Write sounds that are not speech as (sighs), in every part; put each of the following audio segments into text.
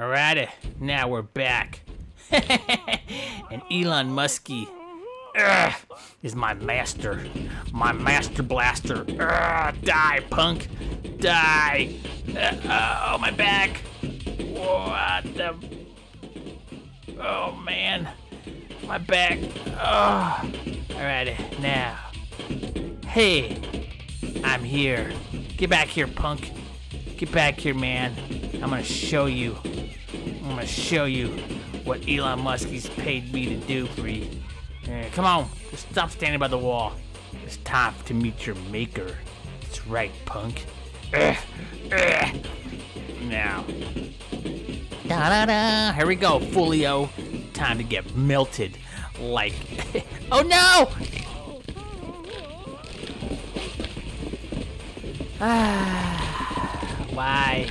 Alrighty, now we're back. (laughs) and Elon Muskie is my master. My master blaster. Die, punk. Die. Uh, oh, my back. What the? Oh, man. My back. Oh. Alrighty, now. Hey, I'm here. Get back here, punk. Get back here, man. I'm gonna show you. I'm gonna show you what Elon Muskie's paid me to do for you. Come on, just stop standing by the wall. It's time to meet your maker. That's right, punk. Now. Da da da. Here we go, Folio. Time to get melted. Like. (laughs) oh no! (sighs) Ah. Why?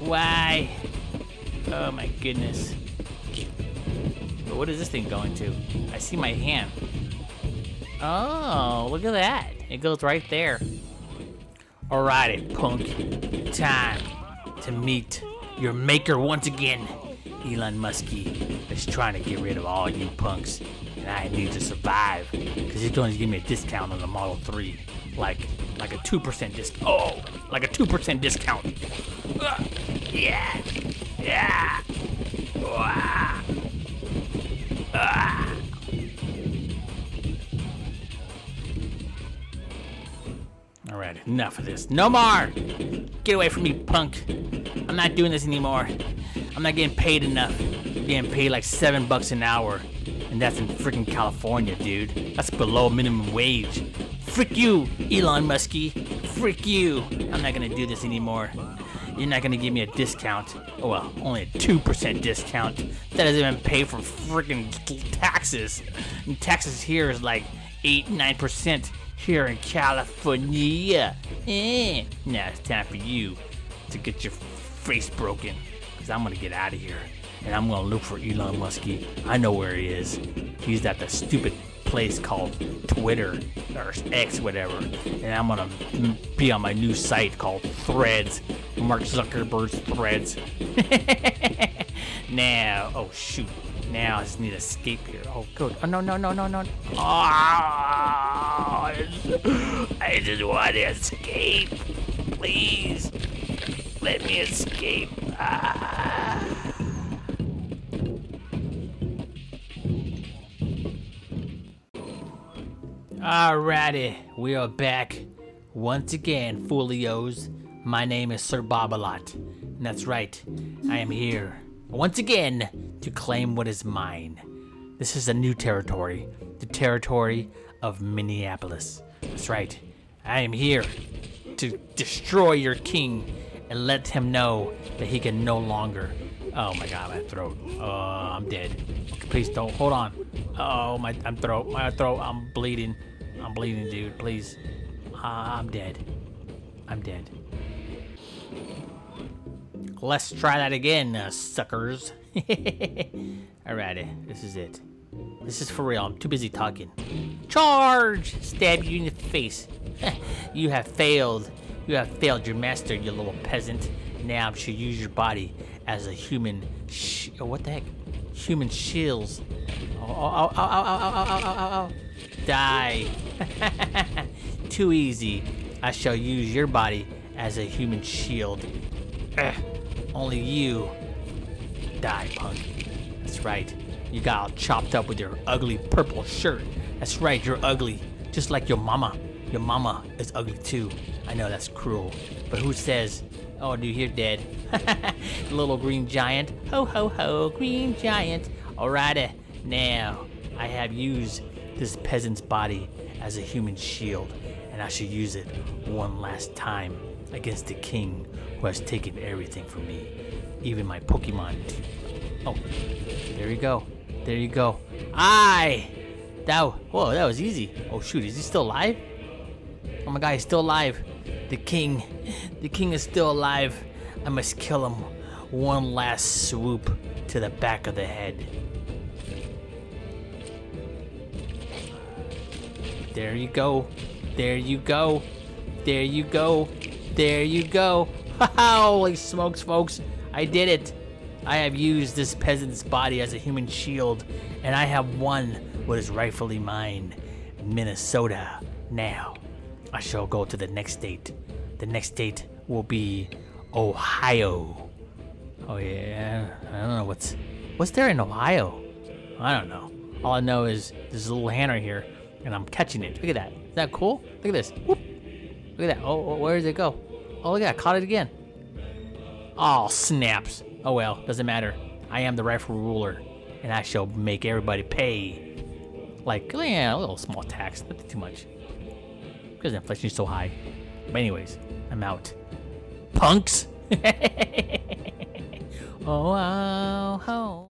Why? Oh my goodness. But what is this thing going to? I see my hand. Oh, look at that. It goes right there. Alrighty, punk. Time to meet your maker once again. Elon Muskie is trying to get rid of all you punks. And I need to survive. Because he's going to give me a discount on the Model 3. Like, like a 2% discount. Oh, like a 2% discount. Uh, yeah. Yeah. Wah. Ah. Alright, enough of this. No more! Get away from me, punk. I'm not doing this anymore. I'm not getting paid enough. I'm getting paid like seven bucks an hour. And that's in freaking California, dude. That's below minimum wage. Frick you, Elon Muskie. Frick you. I'm not gonna do this anymore. You're not gonna give me a discount. Oh well, only a 2% discount. That doesn't even pay for freaking taxes. And taxes here is like 8 9% here in California. Eh. Now it's time for you to get your face broken. Because I'm gonna get out of here. And I'm gonna look for Elon Muskie. I know where he is. He's at the stupid place called Twitter or X, whatever. And I'm gonna be on my new site called Threads. Mark Zuckerberg's Threads. (laughs) now, oh shoot. Now I just need to escape here. Oh, good. Oh, no, no, no, no, no. Oh, I just want to escape. Please. Let me escape. Ah. Alrighty, we are back once again, Folios. My name is Sir Bobalot, and that's right, I am here once again to claim what is mine. This is a new territory, the territory of Minneapolis. That's right, I am here to destroy your king and let him know that he can no longer. Oh my god, my throat. Oh, I'm dead. Please don't. Hold on. Oh, my I'm throat. My throat. I'm bleeding. I'm bleeding, dude. Please. Uh, I'm dead. I'm dead. Let's try that again, uh, suckers. (laughs) Alrighty, this is it. This is for real. I'm too busy talking. Charge! Stab you in the face. (laughs) you have failed. You have failed your master, you little peasant. Now I should use your body as a human. Sh oh, what the heck? Human shields. Oh, oh, oh, oh, oh, oh, oh, oh, oh, oh. Die. (laughs) Too easy. I shall use your body as a human shield. Ugh. Only you die, punk. That's right. You got all chopped up with your ugly purple shirt. That's right, you're ugly. Just like your mama. Your mama is ugly too. I know that's cruel. But who says, oh, dude, you're dead. (laughs) Little green giant. Ho, ho, ho, green giant. Alrighty. Now, I have used this peasant's body as a human shield, and I should use it one last time against the king who has taken everything from me, even my Pokemon. Oh, there you go. There you go. I. That. Whoa, that was easy. Oh shoot, is he still alive? Oh my god, he's still alive. The king. The king is still alive. I must kill him. One last swoop to the back of the head. There you go. There you go. There you go. There you go. (laughs) Holy smokes, folks. I did it. I have used this peasant's body as a human shield, and I have won what is rightfully mine Minnesota. Now, I shall go to the next state. The next state will be Ohio. Oh yeah, I don't know what's what's there in Ohio. I don't know. All I know is there's a little hammer here, and I'm catching it. Look at that. Is that cool? Look at this. Whoop. Look at that. Oh, oh, where does it go? Oh, look at that. Caught it again. Oh, snaps. Oh well, doesn't matter. I am the rightful ruler, and I shall make everybody pay. Like, oh, yeah, a little small tax, not too much. Because inflation is so high. But anyways, I'm out. Punks! (laughs) oh, oh, oh.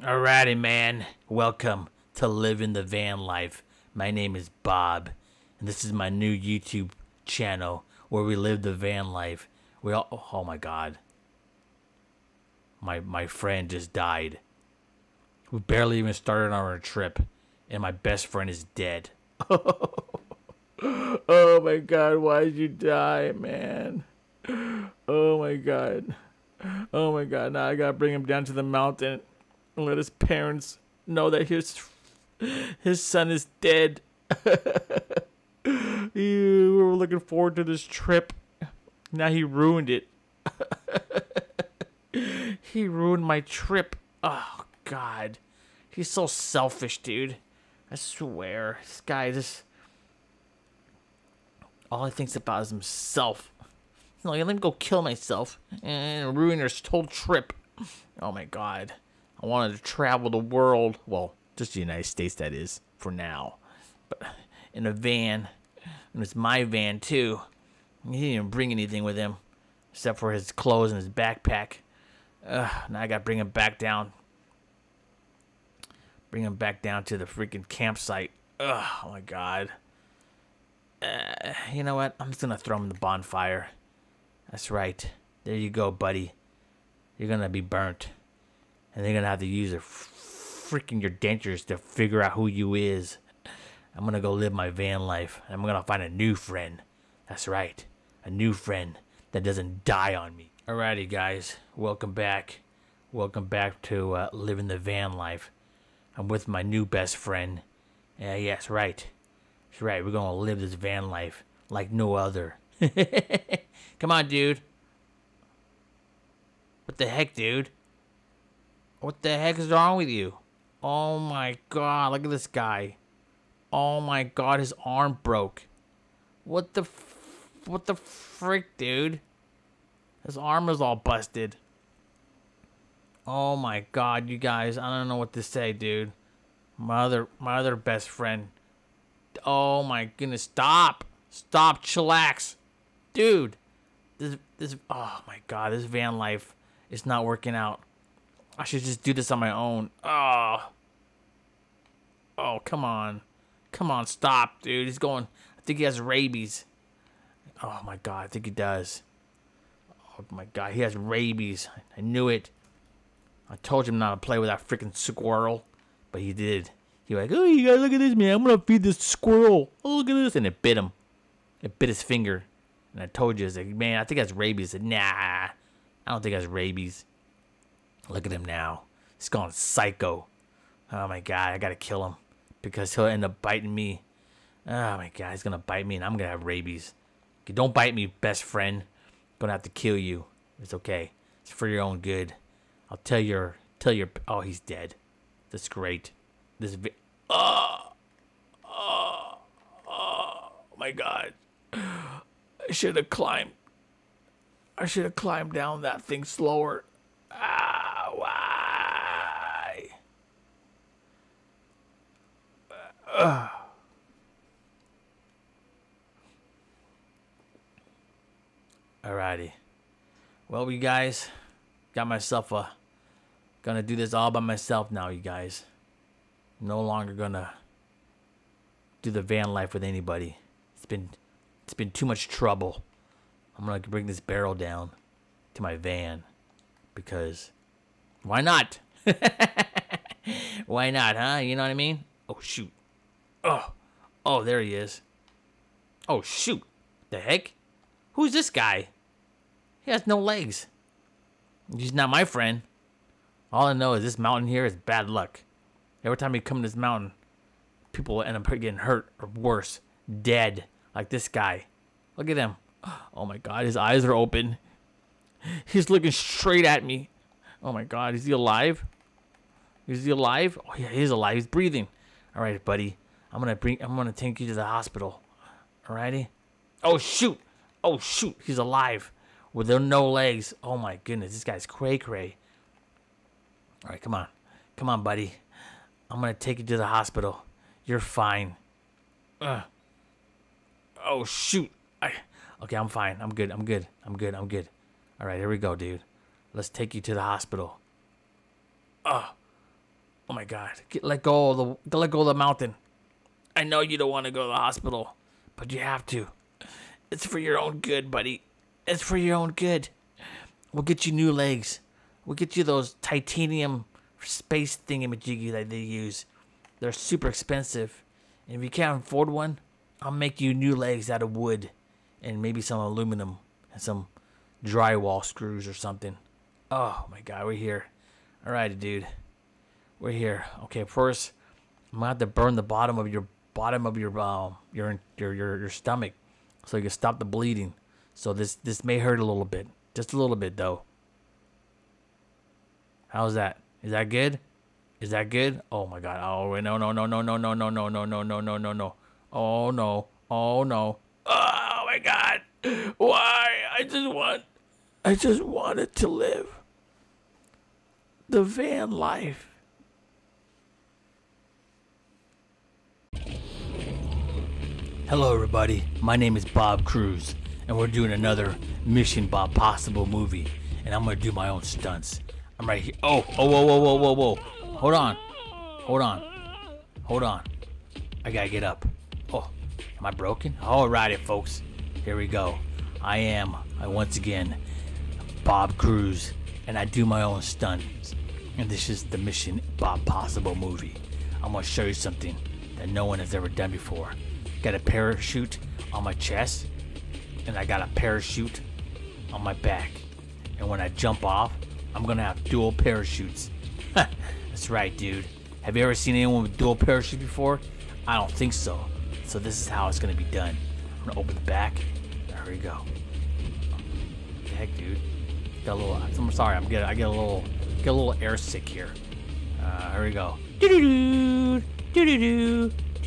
Alrighty, man. Welcome to Living the Van Life. My name is Bob, and this is my new YouTube channel where we live the van life. We all, oh my god. My my friend just died. We barely even started on our trip, and my best friend is dead. (laughs) oh my god, why did you die, man? Oh my god. Oh my god, now I gotta bring him down to the mountain and let his parents know that his his son is dead. (laughs) we were looking forward to this trip. Now he ruined it. (laughs) he ruined my trip. Oh God, he's so selfish, dude. I swear, this guy just all he thinks about is himself. You know, let me go kill myself and ruin his whole trip. Oh my God, I wanted to travel the world. Well, just the United States, that is, for now. But in a van, and it's my van too. He didn't even bring anything with him, except for his clothes and his backpack. Ugh, now I gotta bring him back down. Bring him back down to the freaking campsite. Ugh, oh my god. Uh, you know what? I'm just gonna throw him in the bonfire. That's right. There you go, buddy. You're gonna be burnt, and they're gonna have to use a freaking your dentures to figure out who you is. I'm gonna go live my van life. I'm gonna find a new friend. That's right, a new friend that doesn't die on me. Alrighty, guys, welcome back. Welcome back to uh, living the van life. I'm with my new best friend. Yeah, yes, right. That's right. We're gonna live this van life like no other. (laughs) Come on, dude. What the heck, dude? What the heck is wrong with you? Oh my god, look at this guy. Oh my god, his arm broke. What the what the frick, dude? His arm is all busted. Oh my god, you guys, I don't know what to say, dude. My other my other best friend. Oh my goodness, stop. Stop, chillax. Dude. This this oh my god, this van life is not working out. I should just do this on my own. Oh. Oh, come on. Come on, stop, dude. He's going. I think he has rabies. Oh my god, I think he does. Oh my god, he has rabies. I knew it. I told him not to play with that freaking squirrel, but he did. He was like, oh, you guys look at this, man. I'm gonna feed this squirrel. Oh, look at this, and it bit him. It bit his finger. And I told you, I was like, man, I think that's rabies. Nah, I don't think that's rabies. Look at him now. He's gone psycho. Oh my god, I gotta kill him because he'll end up biting me. Oh my god, he's gonna bite me and I'm gonna have rabies. Don't bite me, best friend. Gonna have to kill you. It's okay. It's for your own good. I'll tell your tell your oh he's dead. That's great. This vi- oh, oh oh my god. I should have climbed. I should have climbed down that thing slower. Ah, why? Uh. Alrighty. Well, you guys, got myself a. Gonna do this all by myself now, you guys. No longer gonna do the van life with anybody. It's been, it's been too much trouble. I'm gonna bring this barrel down to my van because why not? (laughs) why not, huh? You know what I mean? Oh shoot. Oh. Oh, there he is. Oh shoot. The heck? Who's this guy? He has no legs. He's not my friend. All I know is this mountain here is bad luck. Every time you come to this mountain, people end up getting hurt or worse, dead, like this guy. Look at him. Oh my God, his eyes are open. He's looking straight at me. Oh my God, is he alive? Is he alive? Oh yeah, he's alive. He's breathing. All right, buddy. I'm gonna bring. I'm gonna take you to the hospital. Alrighty. Oh shoot. Oh shoot. He's alive. With no legs. Oh my goodness. This guy's cray cray. All right, come on. Come on, buddy. I'm gonna take you to the hospital. You're fine. Ugh. Oh shoot. I. Okay, I'm fine. I'm good. I'm good. I'm good. I'm good. All right, here we go, dude. Let's take you to the hospital. Oh. Oh my God. Get, let go of the let go of the mountain. I know you don't want to go to the hospital, but you have to. It's for your own good, buddy. It's for your own good. We'll get you new legs. We'll get you those titanium space thingamajiggy that they use. They're super expensive. And if you can't afford one, I'll make you new legs out of wood and maybe some aluminum and some drywall screws or something. Oh my god, we're here. Alright, dude. We're here. Okay, first I'm gonna have to burn the bottom of your bottom of your um your your your, your stomach so you can stop the bleeding. So this this may hurt a little bit. Just a little bit though. How's that? Is that good? Is that good? Oh my god. Oh no no no no no no no no no no no no no no. Oh no. Oh no. Oh my god. Why? I just want I just wanted to live the van life. Hello, everybody. My name is Bob Cruz, and we're doing another Mission Bob Possible movie, and I'm gonna do my own stunts. I'm right here. Oh, oh, whoa, whoa, whoa, whoa, whoa. Hold on. Hold on. Hold on. I gotta get up. Oh, am I broken? Alrighty, folks. Here we go. I am, I once again, Bob Cruz, and I do my own stunts. And this is the Mission Bob Possible movie. I'm gonna show you something that no one has ever done before got a parachute on my chest, and I got a parachute on my back. And when I jump off, I'm gonna have dual parachutes. (laughs) That's right, dude. Have you ever seen anyone with dual parachutes before? I don't think so. So this is how it's gonna be done. I'm gonna open the back. There we go. The heck, dude? Got a little. I'm sorry. I'm getting. I get a little. Get a little air sick here. Uh, here we go. Do do do do do do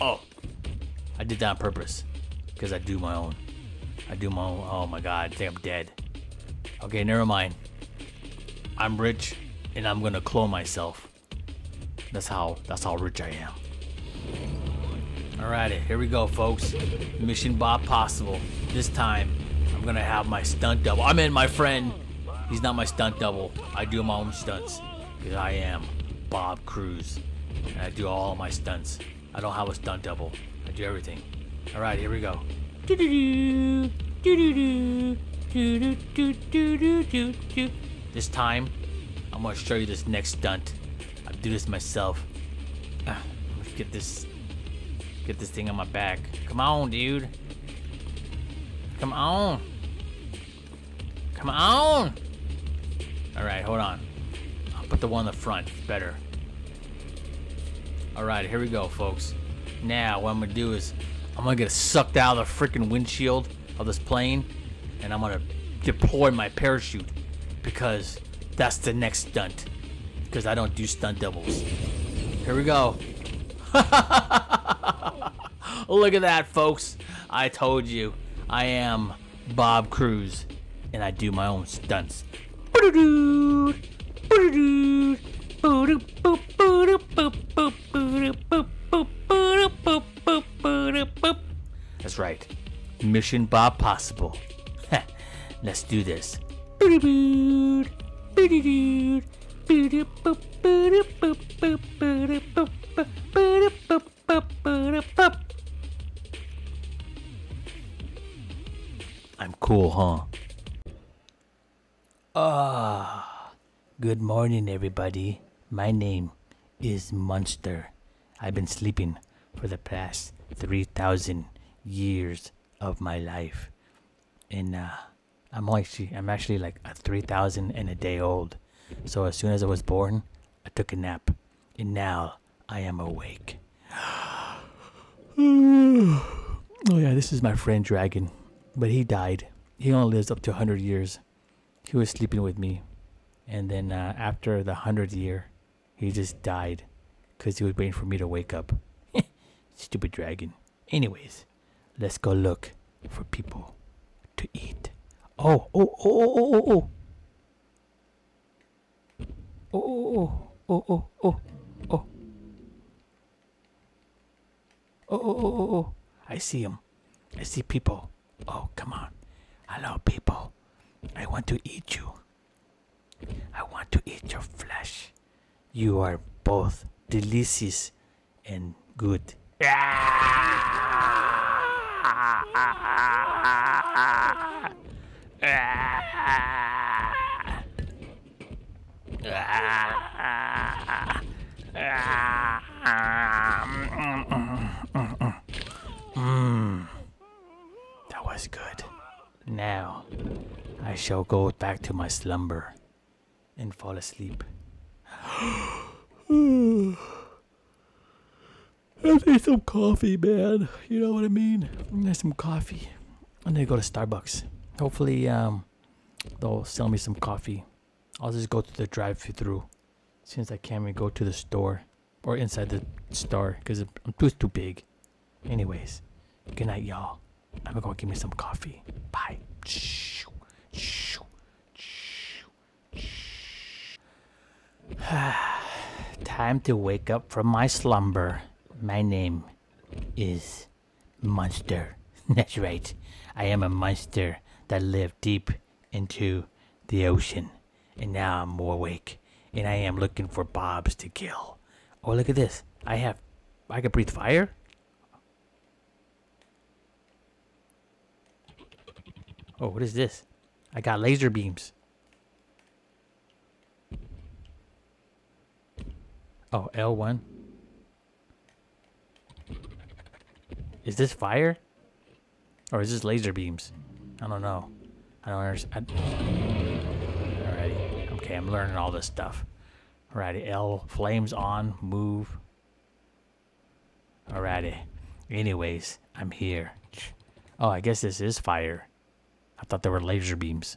Oh, I did that on purpose because I do my own. I do my own. Oh my god, I think I'm dead. Okay, never mind. I'm rich and I'm gonna clone myself. That's how. That's how rich I am. Alrighty, here we go, folks. Mission Bob Possible. This time, I'm gonna have my stunt double. I mean, my friend. He's not my stunt double. I do my own stunts because I am Bob Cruz. And I do all my stunts. I don't have a stunt double. I do everything. All right, here we go. Do do do do do do do do This time, I'm gonna show you this next stunt. I do this myself. Uh, let's get this, get this thing on my back. Come on, dude. Come on. Come on. All right, hold on. I'll put the one in the front. better. Alright, here we go, folks. Now, what I'm gonna do is, I'm gonna get sucked out of the freaking windshield of this plane, and I'm gonna deploy my parachute, because that's the next stunt. Because I don't do stunt doubles. Here we go. (laughs) Look at that, folks. I told you. I am Bob Cruz, and I do my own stunts. That's right. Mission Bob Possible. Let's do this. I'm cool, huh? Ah, good morning, everybody. My name is Munster. I've been sleeping for the past 3,000 years of my life. And uh, I'm actually, I'm actually like a 3,000 and a day old. So as soon as I was born, I took a nap. And now I am awake. (gasps) oh yeah, this is my friend Dragon. But he died. He only lives up to 100 years. He was sleeping with me. And then uh, after the 100th year, he just died. Because he was waiting for me to wake up. Stupid dragon. Anyways, let's go look for people to eat. Oh, oh, oh, oh, oh, oh, oh. Oh, oh, oh, oh, oh, oh. Oh, oh, oh, oh, oh. I see him. I see people. Oh, come on. Hello, people. I want to eat you. I want to eat your flesh. You are both delicious and good. Mmm. That was good. Now, I shall go back to my slumber and fall asleep. (sighs) I need some coffee, man. You know what I mean? I need some coffee. I need to go to Starbucks. Hopefully, um, they'll sell me some coffee. I'll just go to the drive-through since I can't even go to the store or inside the store because I'm too too big. Anyways, good night, y'all. I'm gonna go give me some coffee. Bye. (sighs) Time to wake up from my slumber. My name is Monster. (laughs) That's right. I am a monster that lived deep into the ocean. And now I'm more awake. And I am looking for bobs to kill. Oh, look at this. I have. I can breathe fire? Oh, what is this? I got laser beams. Oh, L1. Is this fire? Or is this laser beams? I don't know. I don't understand. Alrighty. Okay, I'm learning all this stuff. Alrighty, L, flames on, move. Alrighty. Anyways, I'm here. Oh, I guess this is fire. I thought they were laser beams.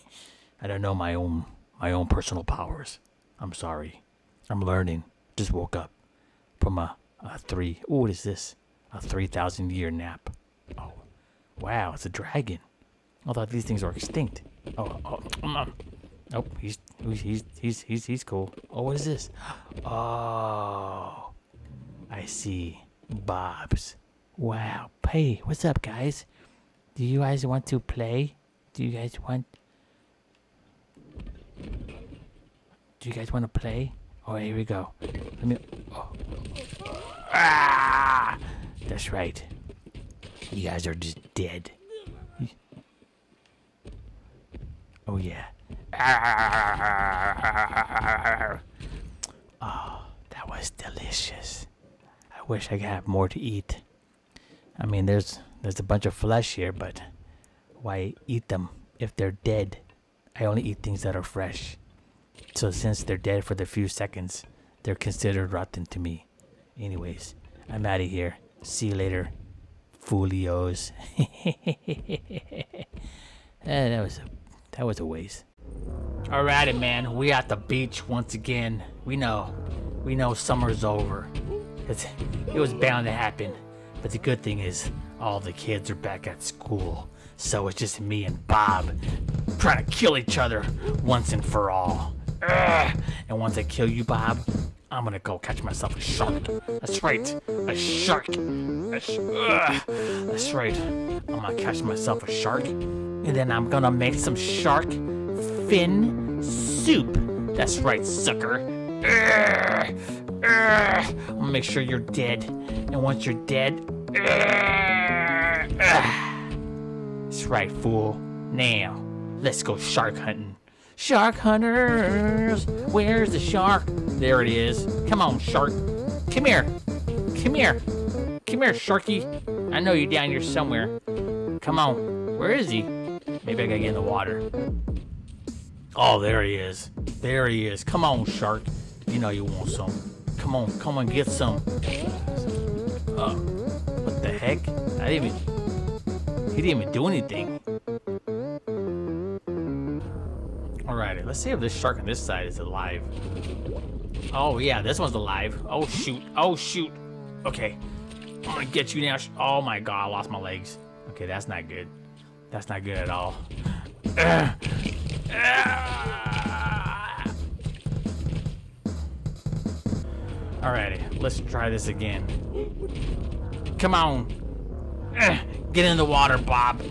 (laughs) I don't know my own my own personal powers. I'm sorry. I'm learning. Just woke up from a, a three. Oh, what is this? A three thousand year nap. Oh, wow! It's a dragon. I thought these things were extinct. Oh, oh, um, oh! He's he's he's he's he's cool. Oh, what is this? (gasps) Oh, I see. Bobs. Wow. Hey, what's up, guys? Do you guys want to play? Do you guys want... Do you guys want to play? Oh, here we go. Let me... Oh. Ah! That's right. You guys are just dead. Oh, yeah. Oh, that was delicious. I wish I could have more to eat. I mean, there's there's a bunch of flesh here, but why eat them if they're dead? I only eat things that are fresh. So since they're dead for the few seconds, they're considered rotten to me. Anyways, I'm out of here. See you later, folios. (laughs) eh, that was a that was a waste. Alrighty, man. We at the beach once again. We know, we know summer's over. It's, it was bound to happen. But the good thing is, all the kids are back at school. So it's just me and Bob trying to kill each other once and for all. Ugh. And once I kill you, Bob, I'm gonna go catch myself a shark. That's right, a shark. A sh That's right. I'm gonna catch myself a shark, and then I'm gonna make some shark fin soup. That's right, sucker. Urgh. I'm gonna make sure you're dead. And once you're dead, that's right, fool. Now, let's go shark hunting. Shark hunters, where's the shark? There it is. Come on, shark. Come here. Come here. Come here, Sharky. I know you're down here somewhere. Come on. Where is he? Maybe I gotta get in the water. Oh, there he is. There he is. Come on, shark. You know you want some. Come on, come on, get some. Uh, what the heck? I didn't even. He didn't even do anything. Let's see if this shark on this side is alive. Oh yeah, this one's alive. Oh shoot. Oh shoot. Okay. I'm gonna get you now. Oh my god, I lost my legs. Okay, that's not good. That's not good at all. (sighs) Alrighty, let's try this again. Come on. Get in the water, Bob.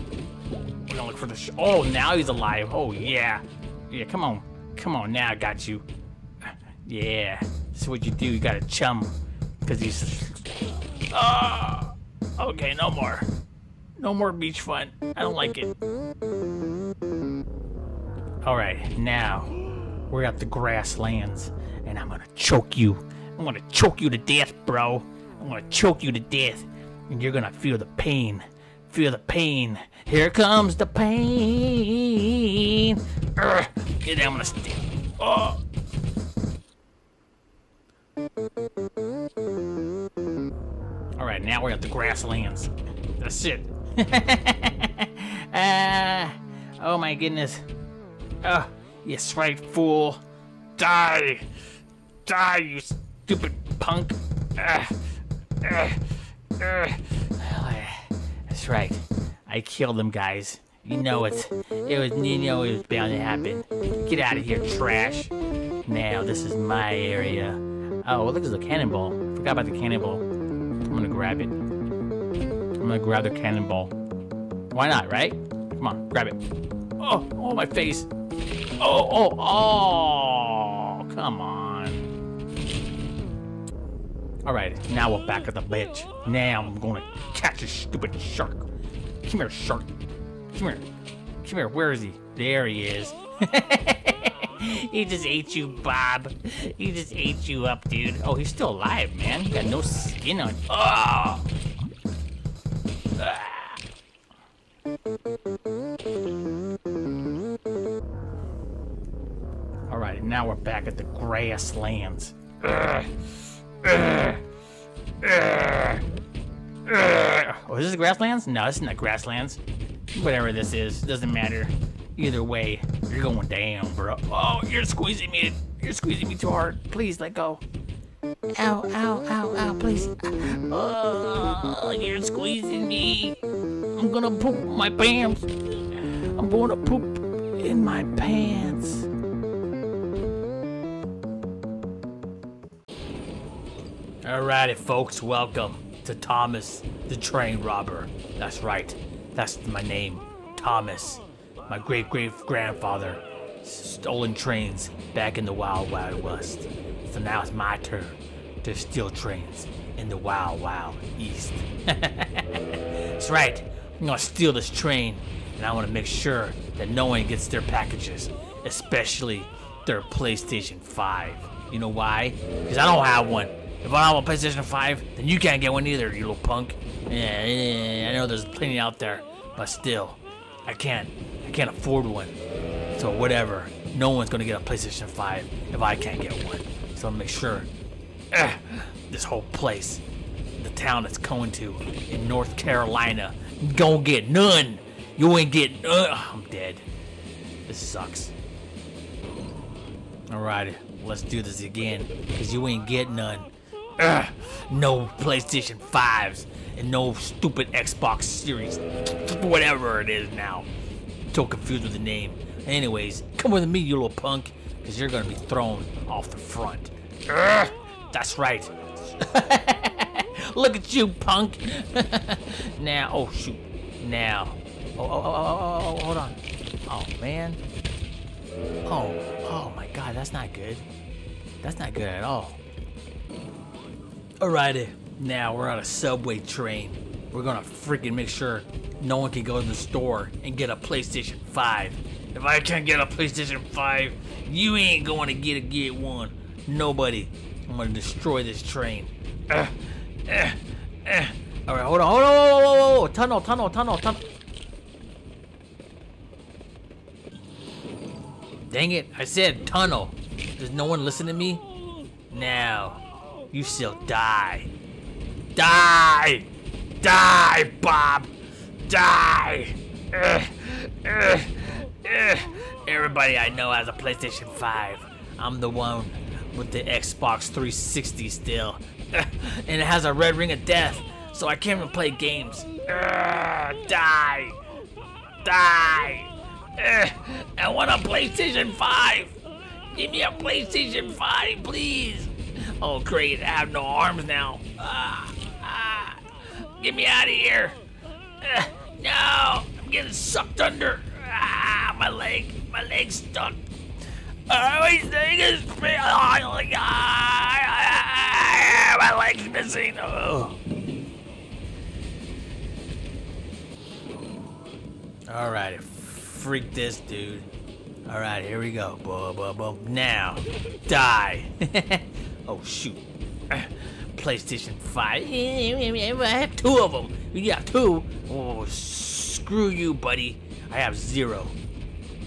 We're gonna look for the Oh, now he's alive. Oh, yeah. Yeah, come on. Come on, now I got you. Yeah. This is what you do. You gotta chum. Because he's... Oh, ah, okay, no more. No more beach fun. I don't like it. Alright, now we're at the grasslands, and I'm gonna choke you. I'm gonna choke you to death, bro. I'm gonna choke you to death, and you're gonna feel the pain. Feel the pain. Here comes the pain. Urgh. I'm gonna stick. Oh. Alright, now we're at the grasslands. That's it. (laughs) uh, oh my goodness. Oh, yes, right, fool. Die! Die, you stupid punk! Uh, uh, uh. That's right. I killed them, guys. You know it. It was. You know it was bound to happen. Get out of here, trash. Now this is my area. Oh, look, there's a cannonball. Forgot about the cannonball. I'm gonna grab it. I'm gonna grab the cannonball. Why not, right? Come on, grab it. Oh, oh, my face. Oh, oh, oh, come on. All right, now we're back at the beach. Now I'm gonna catch a stupid shark. Come here, shark. Come here. Come here, where is he? There he is. (laughs) he just ate you, Bob. He just ate you up, dude. Oh, he's still alive, man. He got no skin on. Oh! Ah! All right, now we're back at the grasslands. Oh, is this the grasslands? No, this isn't the grasslands. Whatever this is, doesn't matter. Either way, you're going down, bro. Oh, you're squeezing me. You're squeezing me too hard. Please let go. Ow, ow, ow, ow, please. Oh, you're squeezing me. I'm gonna poop my pants. I'm gonna poop in my pants. Alrighty, folks, welcome to Thomas the Train Robber. That's right, that's my name, Thomas. My great great grandfather stolen trains back in the Wild Wild West. So now it's my turn to steal trains in the Wild Wild East. (laughs) That's right, I'm gonna steal this train and I wanna make sure that no one gets their packages, especially their PlayStation 5. You know why? Because I don't have one. If I don't have a PlayStation 5, then you can't get one either, you little punk. Yeah, yeah, I know there's plenty out there, but still, I can't. I can't afford one. So whatever. No one's gonna get a PlayStation 5 if I can't get one. So I'll make sure eh, this whole place, the town it's going to in North Carolina, gonna get none. You ain't get none. I'm dead. This sucks. Alrighty, let's do this again, because you ain't get none. Ugh, no PlayStation 5s and no stupid Xbox Series, whatever it is now. So confused with the name. Anyways, come with me, you little punk, because you're gonna be thrown off the front. Ugh, that's right. (laughs) Look at you, punk. (laughs) now, oh shoot. Now. Oh, oh, oh, oh, oh, oh, hold on. Oh man. Oh, oh my god, that's not good. That's not good at all. Alrighty, now we're on a subway train. We're gonna freaking make sure no one can go to the store and get a PlayStation 5. If I can't get a PlayStation 5, you ain't going to get a get one. Nobody. I'm gonna destroy this train. Uh, uh, uh. Alright, hold on, hold on, whoa, whoa, whoa, tunnel, tunnel, tunnel, tunnel. Dang it, I said tunnel. Does no one listen to me? Now, you still die. Die! Die, Bob! Die! Ugh, ugh, ugh. Everybody I know has a PlayStation 5. I'm the one with the Xbox 360 still. and it has a red ring of death, so I can't even play games. Die! Die! I want a PlayStation 5! Give me a PlayStation 5, please! Oh, great, I have no arms now. Ah, ah, get me out of here! Ugh, no! I'm getting sucked under! Ah, my leg! My leg's stuck! Ah, my leg is... Ah, my leg's missing! Oh. Alright, freak this dude. Alright, here we go. Boom, boom, boom. Now, die. (laughs) oh, shoot. PlayStation 5. I have two of them. Got two? Oh, screw you, buddy. I have zero.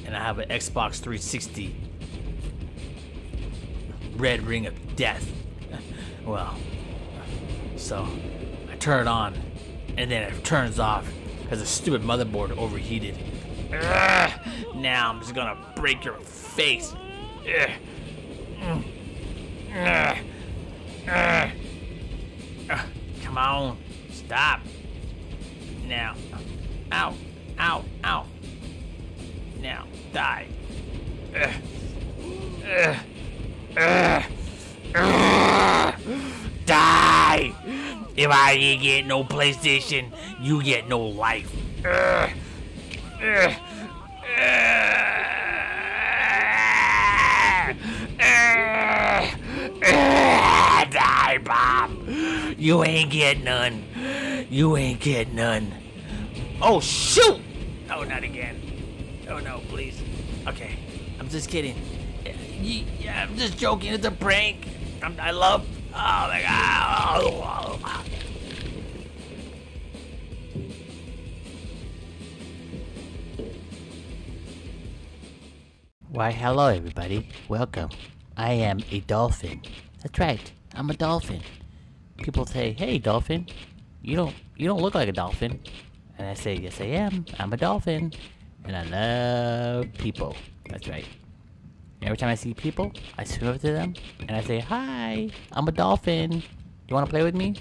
And I have an Xbox 360. Red Ring of Death. Well, so I turn it on, and then it turns off because the stupid motherboard overheated. Ugh, now I'm just gonna break your face. Ugh. Mm. Ugh. Ugh. Ugh. Come on, stop. Now. Ow, ow, ow. Now, die. Die! If I didn't get no PlayStation, you get no life. Ugh. Ugh. Ugh. Ugh. Die, Bob. You ain't get none. You ain't get none. Oh, shoot! Oh, not again. Oh, no, please. Okay, I'm just kidding. Yeah, I'm just joking. It's a prank. I'm, I love. Oh my god. Why, hello, everybody. Welcome. I am a dolphin. That's right. I'm a dolphin. People say, "Hey, dolphin, you don't you don't look like a dolphin," and I say, "Yes, I am. I'm a dolphin, and I love people." That's right. Every time I see people, I swim up to them and I say, Hi, I'm a dolphin. You want to play with me?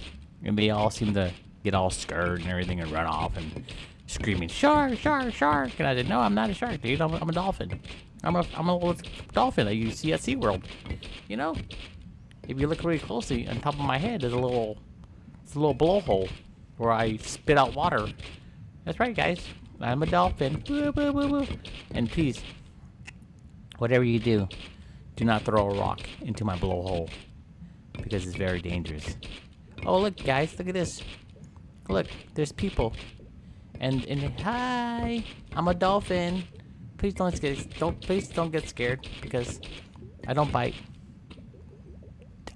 And they all seem to get all scared and everything and run off and screaming, Shark, shark, shark. And I said, No, I'm not a shark, dude. I'm a, I'm a dolphin. I'm a, I'm a dolphin that you see at SeaWorld. You know? If you look really closely, on top of my head, there's a little, it's a little blowhole where I spit out water. That's right, guys. I'm a dolphin. Woo, woo, woo. And please, whatever you do, do not throw a rock into my blowhole because it's very dangerous. Oh, look, guys, look at this. Look, there's people. And and hi, I'm a dolphin. Please don't get don't please don't get scared because I don't bite.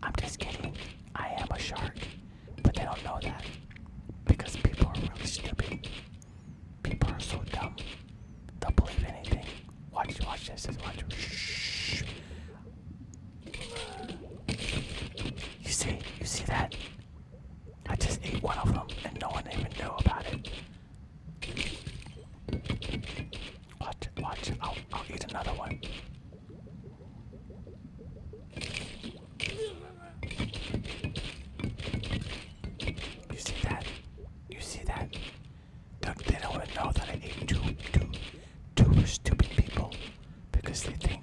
I'm just kidding. I am a shark, but they don't know that because people are really stupid. People are so dumb. They'll believe anything. Watch, watch this. Watch. Shh. You see, you see that? I just ate one of them, and no one even knew about it. Watch, watch. I'll, I'll eat another one. You see that? You see that? Don't, they don't even know that I ate two, two, two stupid people because they think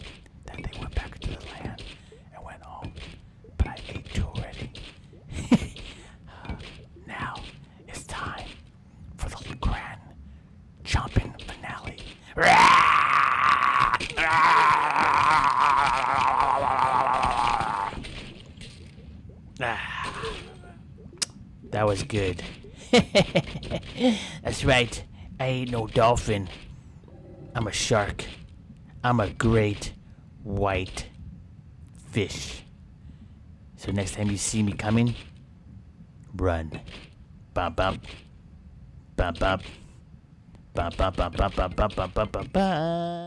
That was good. (laughs) That's right. I ain't no dolphin. I'm a shark. I'm a great white fish. So next time you see me coming, run. Bump bump. Bump bump. Bump bump bump bump bump bump bump bump bump.